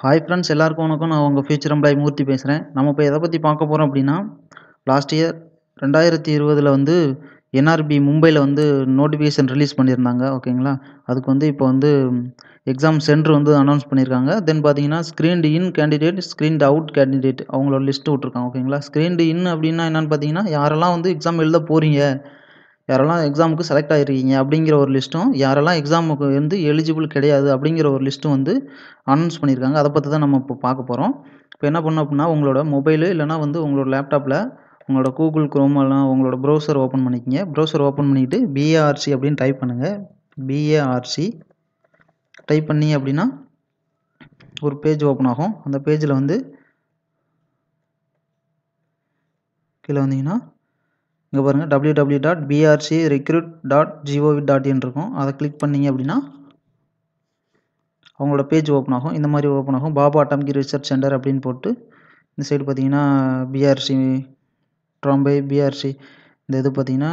Hi friends எல்லாருக்கும் வணக்கம். நான் உங்கள் ஃபியூச்சர் எம்ப்ளாய் மூர்த்தி பேசுகிறேன் நம்ம இப்போ எதை பற்றி பார்க்க போகிறோம் அப்படின்னா லாஸ்ட் இயர் ரெண்டாயிரத்தி இருபதில் வந்து என்ஆர்பி மும்பையில் வந்து நோட்டிஃபிகேஷன் ரிலீஸ் பண்ணியிருந்தாங்க. ஓகேங்களா அதுக்கு வந்து இப்போ வந்து எக்ஸாம் சென்டர் வந்து அனௌன்ஸ் பண்ணியிருக்காங்க. தென் பார்த்தீங்கன்னா screened in candidate screened out candidate அவங்களோட லிஸ்ட்டு விட்ருக்காங்க ஓகேங்களா ஸ்க்ரீன்டு இன் அப்படின்னா என்னென்னு பார்த்தீங்கன்னா யாரெல்லாம் வந்து எக்ஸாம் எழுத போகிறீங்க யாரெல்லாம் எக்ஸாமுக்கு செலக்ட் ஆகிருக்கீங்க அப்படிங்கிற ஒரு லிஸ்ட்டும் யாரெல்லாம் எக்ஸாமுக்கு வந்து எலிஜிபிள் கிடையாது அப்படிங்கிற ஒரு லிஸ்ட்டும் வந்து அனௌன்ஸ் பண்ணியிருக்காங்க. அதை பற்றி தான் நம்ம இப்போ பார்க்க போகிறோம் இப்போ என்ன பண்ணோம் அப்படின்னா உங்களோட மொபைலு இல்லைனா வந்து உங்களோட லேப்டாப்பில் உங்களோட கூகுள் குரோமெல்லாம் உங்களோட ப்ரௌசர் ஓப்பன் பண்ணிக்கிங்க. ப்ரௌசர் ஓப்பன் பண்ணிவிட்டு பிஏஆர்சி அப்படின்னு டைப் பண்ணுங்கள் பிஏஆர்சி டைப் பண்ணி அப்படின்னா ஒரு பேஜ் ஓப்பன் ஆகும். அந்த பேஜில் வந்து கீழே வந்தீங்கன்னா இங்கே பாருங்கள் W W dot BARC recruit dot gov dot in இருக்கும். அதை கிளிக் பண்ணிங்க அப்படின்னா அவங்களோட பேஜ் ஓப்பன் ஆகும். இந்த மாதிரி ஓப்பன் ஆகும். பாபா அட்டாமிக் ரிசர்ச் சென்டர் அப்படின்னு போட்டு இந்த சைடு பார்த்தீங்கன்னா பிஆர்சி ட்ராம்பே பிஆர்சி இந்த இது பார்த்தீங்கன்னா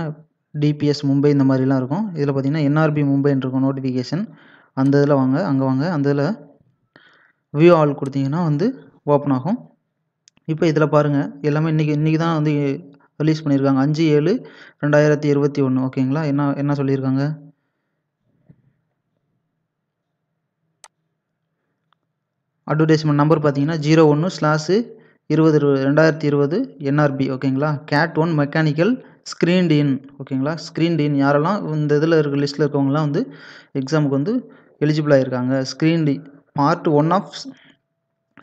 டிபிஎஸ் மும்பை இந்த மாதிரிலாம் இருக்கும். இதில் பார்த்தீங்கன்னா என்ஆர்பி மும்பைன்னு இருக்கும் நோட்டிஃபிகேஷன் அந்த இதில் வாங்க அங்கே வாங்க. அந்த இதில் வியூ ஆல் கொடுத்தீங்கன்னா வந்து ஓப்பன் ஆகும். இப்போ இதில் பாருங்கள் எல்லாமே இன்றைக்கி இன்றைக்கி தான் வந்து ரிலீஸ் பண்ணியிருக்காங்க அஞ்சு ஏழு ரெண்டாயிரத்தி இருபத்தி ஒன்று ஓகேங்களா? என்ன என்ன சொல்லியிருக்காங்க? அட்வர்டைஸ்மெண்ட் நம்பர் பார்த்தீங்கன்னா ஜீரோ ஒன்று ஸ்லாஸு இருபது இருபது ரெண்டாயிரத்தி இருபது என்ஆர்பி ஓகேங்களா? Cat one mechanical screened in ஓகேங்களா? ஸ்க்ரீன்ட் இன் யாரெல்லாம் இந்த இதில் இருக்க லிஸ்ட்டில் இருக்கவங்களாம் வந்து எக்ஸாமுக்கு வந்து eligible ஆகிருக்காங்க screened part one of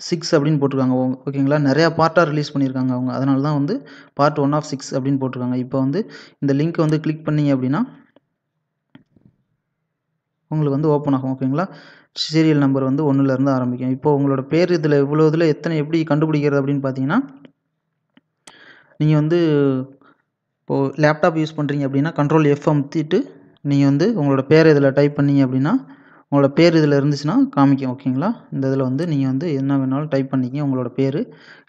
six அப்படின்னு போட்டிருக்காங்க. ஓகேங்களா நிறையா பார்ட்டாக ரிலீஸ் பண்ணியிருக்காங்க அவங்க. அதனால தான் வந்து பார்ட் ஒன் ஆஃப் சிக்ஸ் அப்படின்னு போட்டிருக்காங்க. இப்போ வந்து இந்த லிங்க்கை வந்து கிளிக் பண்ணிங்க அப்படின்னா உங்களுக்கு வந்து ஓப்பன் ஆகும். ஓகேங்களா சீரியல் நம்பர் வந்து ஒன்றுலேருந்து ஆரம்பிக்கும். இப்போ உங்களோட பேர் இதில் இவ்வளோ இதில் எத்தனை எப்படி கண்டுபிடிக்கிறது அப்படின்னு பார்த்தீங்கன்னா நீங்கள் வந்து இப்போது லேப்டாப் யூஸ் பண்ணுறீங்க அப்படின்னா கண்ட்ரோல் எஃப் அமுத்திட்டு நீங்கள் வந்து உங்களோட பேர் இதில் டைப் பண்ணீங்க அப்படின்னா உங்களோட பேர் இதில் இருந்துச்சுன்னா காமிக்கும் ஓகேங்களா? இந்த இதில் வந்து நீங்கள் வந்து என்ன வேணாலும் டைப் பண்ணிக்கிங்க உங்களோட பேர்.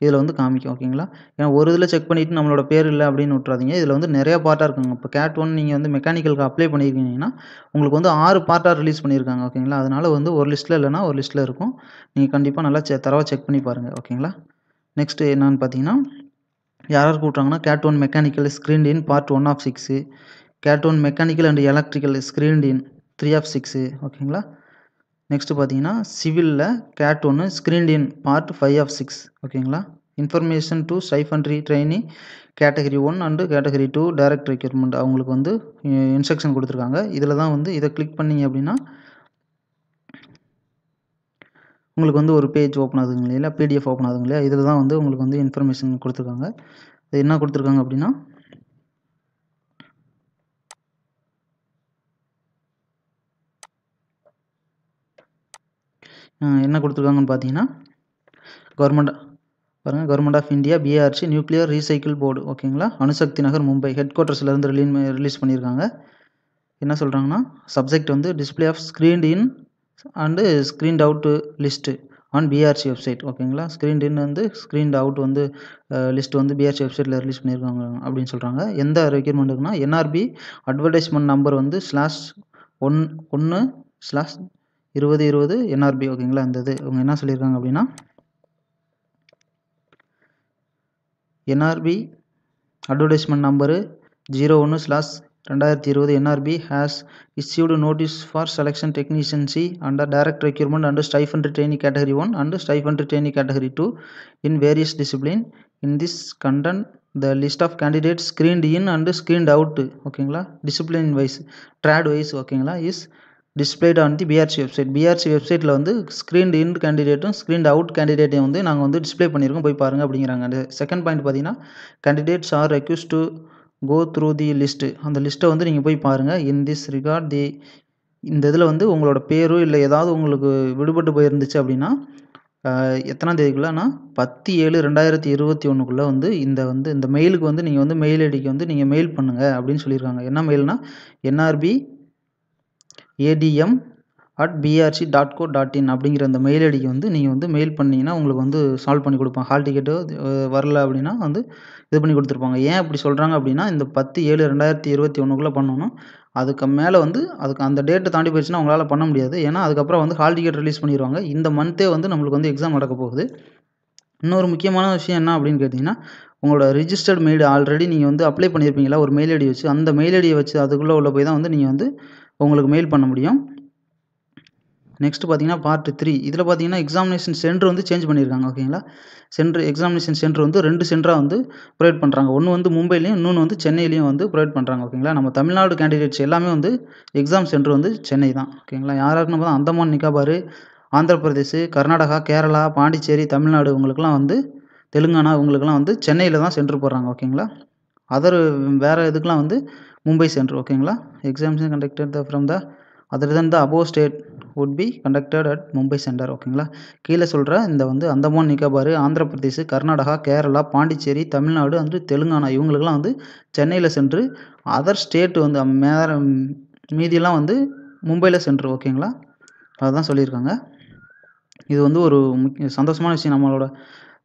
இதில் வந்து காமிக்கும் ஓகேங்களா? ஏன்னா ஒரு இதில் செக் பண்ணிவிட்டு நம்மளோட பேர் இல்லை அப்படின்னு விட்றாதீங்க இதில் வந்து நிறையா பார்ட்டாக இருக்குங்க. இப்போ கேட் ஒன் நீங்கள் வந்து மெக்கானிக்கலுக்கு அப்ளை பண்ணியிருக்கீங்கன்னா உங்களுக்கு வந்து ஆறு பார்ட்டாக ரிலீஸ் பண்ணியிருக்காங்க ஓகேங்களா? அதனால் வந்து ஒரு லிஸ்ட்டில் இல்லைனா ஒரு லிஸ்ட்டில் இருக்கும். நீங்கள் கண்டிப்பாக நல்லா செ தரவாக செக் பண்ணி பாருங்கள் ஓகேங்களா? நெக்ஸ்ட்டு என்னென்னு பார்த்தீங்கன்னா யார் யார் கூப்பிட்றாங்கன்னா cat one mechanical screen in part one of six cat one mechanical and electrical screen in three of six ஓகேங்களா நெக்ஸ்ட்டு பார்த்தீங்கன்னா சிவிலில் கேட் ஒன்று screened in part five of six ஓகேங்களா information to stipendiary trainee category one and category two direct recruitment அவங்களுக்கு வந்து instruction கொடுத்துருக்காங்க. இதில் தான் வந்து இதை கிளிக் பண்ணிங்க அப்படின்னா உங்களுக்கு வந்து ஒரு பேஜ் ஓப்பன் ஆகுதுங்க இல்லையா? பிடிஎஃப் ஓப்பன் ஆகுதுங்க இல்லையா? இதில் தான் வந்து உங்களுக்கு வந்து இன்ஃபர்மேஷன் கொடுத்துருக்காங்க. இது என்ன கொடுத்துருக்காங்க அப்படின்னா என்ன கொடுத்துருக்காங்கன்னு பார்த்தீங்கன்னா கவர்மெண்ட் பாருங்கள் government of India BARC nuclear recycle board ஓகேங்களா அணுசக்தி நகர் மும்பை. ஹெட் குவார்ட்டர்ஸ்லேருந்து ரிலீஸ் ரிலீஸ் பண்ணியிருக்காங்க. என்ன சொல்கிறாங்கன்னா சப்ஜெக்ட் வந்து display of screened in and screened out list on BARC website ஓகேங்களா ஸ்க்ரீன்ட் இன் வந்து ஸ்க்ரீன்ட் அவுட் வந்து லிஸ்ட் வந்து பிஆர்சி வெப்சைட்டில் ரிலீஸ் பண்ணியிருக்காங்க அப்படின்னு சொல்கிறாங்க எந்த ரெக்யூர்மெண்ட்டுக்குன்னா என்ஆர்பி அட்வர்டைஸ்மெண்ட் நம்பர் வந்து ஸ்லாஷ் ஒன் ஒன்று ஸ்லாஷ் இருபது இருபது என்ஆர்பி ஓகேங்களா இந்த இது இவங்க என்ன சொல்லியிருக்காங்க அப்படின்னா என்ஆர்பி அட்வர்டைஸ்மெண்ட் நம்பரு ஜீரோ ஒன்று ஸ்லாஸ் ரெண்டாயிரத்தி இருபது NRB has issued notice for selection technician C under direct recruitment and stipendiary trainee category one and stipendiary trainee category two in various discipline in this content the list of candidate screened in and screened out ஓகேங்களா discipline wise trade wise ஓகேங்களா is displayed on the BARC website BARC வெப்சைட்டில் வந்து screen in கேண்டிடேட்டும் screen out கேண்டிடேட்டையும் வந்து நாங்கள் வந்து display பண்ணியிருக்கோம். போய் பாருங்கள் அப்படிங்கிறாங்க. அந்த செகண்ட் பாயிண்ட் பார்த்தீங்கன்னா candidates are requested to go through the list அந்த லிஸ்ட்டை வந்து நீங்கள் போய் பாருங்கள் இன் திஸ் ரிகார்ட் தி இந்த இதில் வந்து உங்களோட பேரோ இல்லை ஏதாவது உங்களுக்கு விடுபட்டு போயிருந்துச்சு அப்படின்னா எத்தனாம் தேதிக்குள்ளனா பத்து ஏழு ரெண்டாயிரத்தி இருபத்தி ஒன்றுக்குள்ளே வந்து இந்த வந்து இந்த மெயிலுக்கு வந்து நீங்கள் வந்து மெயில் ஐடிக்கு வந்து நீங்கள் மெயில் பண்ணுங்கள் அப்படின்னு சொல்லியிருக்காங்க. என்ன மெயில்னா NRB ATM at BARC dot go dot in அப்படிங்கிற அந்த மெயில் ஐடிக்கு வந்து நீங்கள் வந்து மெயில் பண்ணிங்கன்னா உங்களுக்கு வந்து சால்வ் பண்ணி கொடுப்பாங்க. ஹால் டிக்கெட்டு வரல அப்படின்னா வந்து இது பண்ணி கொடுத்துருப்பாங்க. ஏன் அப்படி சொல்கிறாங்க அப்படின்னா இந்த பத்து ஏழு ரெண்டாயிரத்தி இருபத்தி ஒன்றுக்குள்ளே பண்ணணும். அதுக்கு மேலே வந்து அதுக்கு அந்த டேட்டு தாண்டி போயிடுச்சுன்னா உங்களால் பண்ண முடியாது. ஏன்னா அதுக்கப்புறம் வந்து ஹால் டிக்கெட் ரிலீஸ் பண்ணிடுவாங்க. இந்த மந்த்தே வந்து நம்மளுக்கு வந்து எக்ஸாம் நடக்க போகுது. இன்னொரு முக்கியமான விஷயம் என்ன அப்படின்னு கேட்டிங்கன்னா உங்களோட ரிஜிஸ்டர்ட் மெயில் ஆல்ரெடி நீங்கள் வந்து அப்ளை பண்ணியிருப்பீங்களா ஒரு மெயில் ஐடி வச்சு அந்த மெயில் ஐடியை வச்சு அதுக்குள்ளே உள்ள போய் தான் வந்து நீங்கள் வந்து உங்களுக்கு மெயில் பண்ண முடியும். நெக்ஸ்ட் பார்த்தீங்கன்னா பார்ட் த்ரீ இதில் பார்த்தீங்கன்னா எக்ஸாமினேஷன் சென்டர் வந்து சேஞ்ச் பண்ணியிருக்காங்க ஓகேங்களா சென்டர் எக்ஸாமினேஷன் சென்டர் வந்து ரெண்டு சென்டராக வந்து ப்ரொவைட் பண்ணுறாங்க ஒன்று வந்து மும்பைலையும் இன்னொன்று வந்து சென்னையிலையும் வந்து ப்ரொவைட் பண்ணுறாங்க ஓகேங்களா நம்ம தமிழ்நாடு கேண்டிடேட்ஸ் எல்லாமே வந்து எக்ஸாம் சென்டர் வந்து சென்னை தான் ஓகேங்களா யாராருக்கு நம்ம அந்தமான் நிக்காபார் ஆந்திர பிரதேஷ் கர்நாடகா கேரளா பாண்டிச்சேரி தமிழ்நாடு உங்களுக்குலாம் வந்து தெலுங்கானா இவங்களுக்குலாம் வந்து சென்னையில் தான் சென்டர் போடுறாங்க ஓகேங்களா அதர் வேறு இதுக்கெலாம் வந்து மும்பை சென்டர் ஓகேங்களா examination conducted from the other then the above state would be conducted at Mumbai centre ஓகேங்களா கீழே சொல்கிற இந்த வந்து அந்தமான் நிக்கோபார் ஆந்திர பிரதேஷ் கர்நாடகா கேரளா பாண்டிச்சேரி தமிழ்நாடு வந்து தெலுங்கானா இவங்களுக்குலாம் வந்து சென்னையில் சென்று அதர் ஸ்டேட் வந்து மேற மீதியெல்லாம் வந்து மும்பையில் சென்று ஓகேங்களா அதுதான் சொல்லியிருக்காங்க. இது வந்து ஒரு முக்கிய சந்தோஷமான விஷயம் நம்மளோட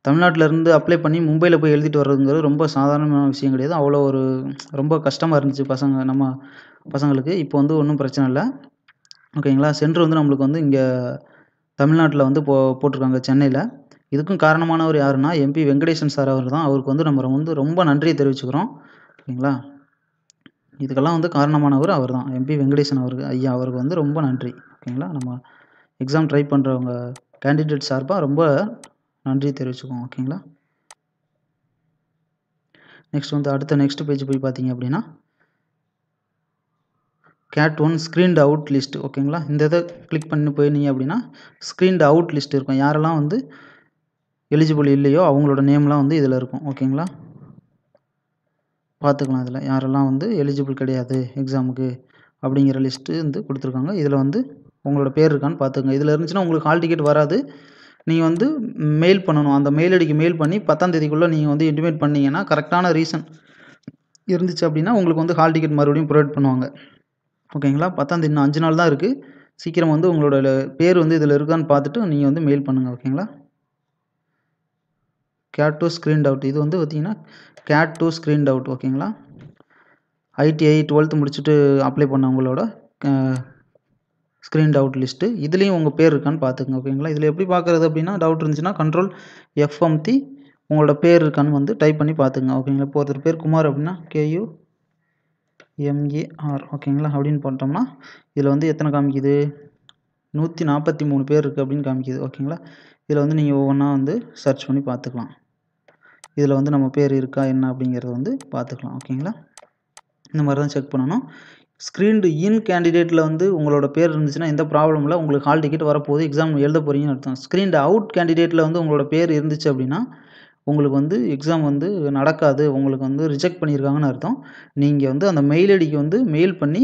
தமிழ்நாட்டில் இருந்து அப்ளை பண்ணி மும்பையில் போய் எழுதிட்டு வர்றதுங்கிறது ரொம்ப சாதாரணமான விஷயம் கிடையாது. அவ்வளோ ஒரு ரொம்ப கஷ்டமாக இருந்துச்சு பசங்க நம்ம பசங்களுக்கு. இப்போ வந்து ஒன்றும் பிரச்சனை இல்லை. ஓகேங்களா சென்று வந்து நம்மளுக்கு வந்து இங்கே தமிழ்நாட்டில் வந்து போ போட்டிருக்காங்க சென்னையில். இதுக்கும் காரணமானவர் யாருன்னா எம்பி வெங்கடேசன் சார் அவர் தான். அவருக்கு வந்து நம்ம வந்து ரொம்ப நன்றியை தெரிவிச்சுக்கிறோம். ஓகேங்களா இதுக்கெல்லாம் வந்து காரணமானவர் அவர் தான். எம்பி வெங்கடேசன் அவருக்கு ஐயா அவருக்கு வந்து ரொம்ப நன்றி. ஓகேங்களா நம்ம எக்ஸாம் ட்ரை பண்ணுறவங்க கேண்டிடேட் சார்பாக ரொம்ப நன்றி தெரிவிச்சுக்கோங்க ஓகேங்களா? நெக்ஸ்ட் வந்து அடுத்த நெக்ஸ்ட் பேஜ் போய் பார்த்தீங்க அப்படின்னா cat one screened out list ஓகேங்களா? இந்த இதை கிளிக் பண்ணி போயிருந்தீங்க அப்படின்னா ஸ்க்ரீன்டு அவுட் லிஸ்ட் இருக்கும். யாரெல்லாம் வந்து எலிஜிபிள் இல்லையோ அவங்களோட நேம்லாம் வந்து இதில் இருக்கும் ஓகேங்களா? பார்த்துக்கலாம் இதில். யாரெல்லாம் வந்து எலிஜிபிள் கிடையாது எக்ஸாமுக்கு அப்படிங்கிற லிஸ்ட்டு வந்து கொடுத்துருக்காங்க. இதில் வந்து உங்களோட பேர் இருக்கான்னு பார்த்துக்கங்க. இதில் இருந்துச்சுன்னா உங்களுக்கு ஹால் டிக்கெட் வராது. நீங்கள் வந்து மெயில் பண்ணணும். அந்த மெயில் ஐடிக்கு மெயில் பண்ணி பத்தாம் தேதிக்குள்ளே நீங்கள் வந்து இன்டிமேட் பண்ணிங்கன்னா கரெக்டான ரீசன் இருந்துச்சு அப்படின்னா உங்களுக்கு வந்து ஹால் டிக்கெட் மறுபடியும் ப்ரொவைட் பண்ணுவாங்க. ஓகேங்களா? பத்தாம் தேதி இன்னும் அஞ்சு நாள் தான் இருக்குது சீக்கிரம் வந்து உங்களோட பேர் வந்து இதில் இருக்கான்னு பார்த்துட்டு நீங்கள் வந்து மெயில் பண்ணுங்கள் ஓகேங்களா? கேட் டூ ஸ்க்ரீன் டவுட் இது வந்து பார்த்தீங்கன்னா கேட் டூ ஸ்க்ரீன் டவுட் ஓகேங்களா? ஐடிஐ டுவெல்த்து முடிச்சுட்டு அப்ளை பண்ணவங்களோட ஸ்க்ரீன் டவுட் லிஸ்ட்டு இதுலேயும் உங்கள் பேர் இருக்கான்னு பார்த்துக்கங்க ஓகேங்களா இதில் எப்படி பார்க்குறது அப்படின்னா டவுட் இருந்துச்சுன்னா கண்ட்ரோல் எஃப் அமுத்தி உங்களோட பேர் இருக்கான்னு வந்து டைப் பண்ணி பார்த்துங்க ஓகேங்களா இப்போ ஒருத்தர் பேர் குமார் அப்படின்னா கேயூ எம்ஏஆர் ஓகேங்களா அப்படின்னு பண்ணிட்டோம்னா இதில் வந்து எத்தனை காமிக்குது? நூற்றி நாற்பத்தி மூணு பேர் இருக்குது அப்படின்னு காமிக்குது ஓகேங்களா இதில் வந்து நீங்கள் ஒவ்வொன்றா வந்து சர்ச் பண்ணி பார்த்துக்கலாம் இதில் வந்து நம்ம பேர் இருக்கா என்ன அப்படிங்கிறத வந்து பார்த்துக்கலாம் ஓகேங்களா இந்த மாதிரி தான் செக் பண்ணணும். ஸ்க்ரீன்டு இன் கேண்டிடேட்டில் வந்து உங்களோட பேர் இருந்துச்சுன்னா எந்த ப்ராப்ளம் இல்லை உங்களுக்கு ஹால் டிக்கெட் வரப்போகுது எக்ஸாம் எழுத போகிறீங்கன்னு அர்த்தம். ஸ்க்ரீன்டு அவுட் கேண்டிடேட்டில் வந்து உங்களோட பேர் இருந்துச்சு அப்படின்னா உங்களுக்கு வந்து எக்ஸாம் வந்து நடக்காது உங்களுக்கு வந்து ரிஜெக்ட் பண்ணியிருக்காங்கன்னு அர்த்தம். நீங்கள் வந்து அந்த மெயில் ஐடிக்கு வந்து மெயில் பண்ணி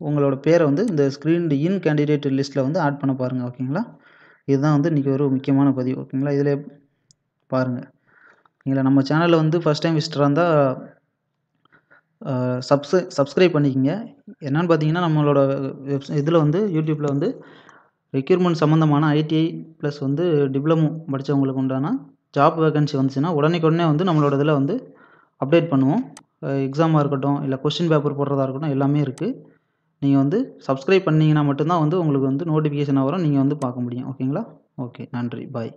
உங்களோட பேரை வந்து இந்த ஸ்க்ரீன்டு இன் கேண்டிடேட் லிஸ்ட்டில் வந்து ஆட் பண்ண பாருங்கள் ஓகேங்களா இதுதான் வந்து இன்றைக்கி ஒரு முக்கியமான பதிவு ஓகேங்களா இதில் பாருங்கள் ஓகேங்களா நம்ம சேனலில் வந்து ஃபஸ்ட் டைம் விசிட்டராக இருந்தால் சப்ஸ்கிரை சப்ஸ்கிரைப் பண்ணிக்கங்க. என்னென்னு பார்த்தீங்கன்னா நம்மளோட வெப்ஸ் இதில் வந்து யூடியூப்பில் வந்து ரெக்யூர்மெண்ட் சம்மந்தமான ஐடிஐ ப்ளஸ் வந்து டிப்ளமோ படித்தவங்களுக்கு உண்டான ஜாப் வேகன்சி வந்துச்சுன்னா உடனே வந்து நம்மளோட இதில் வந்து அப்டேட் பண்ணுவோம். எக்ஸாமாக இருக்கட்டும் இல்லை கொஸ்டின் பேப்பர் போடுறதா இருக்கட்டும் எல்லாமே இருக்குது நீங்கள் வந்து சப்ஸ்கிரைப் பண்ணிங்கன்னா மட்டும்தான் வந்து உங்களுக்கு வந்து நோட்டிஃபிகேஷன் வரும். நீங்கள் வந்து பார்க்க முடியும். ஓகேங்களா ஓகே நன்றி. பாய்